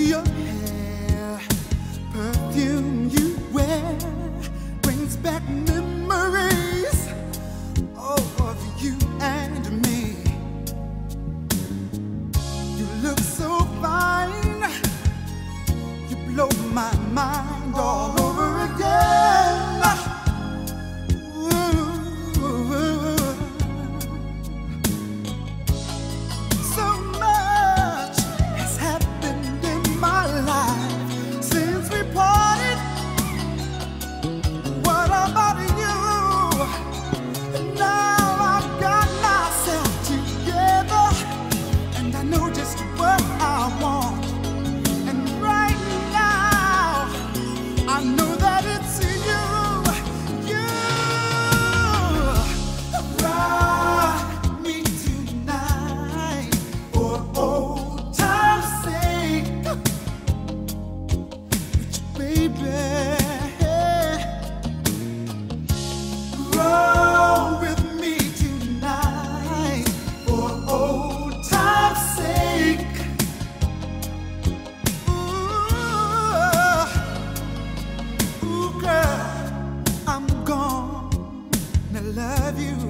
your hair, perfume you wear, brings back memories of you and me. You look so fine, you blow my mind all over. love you.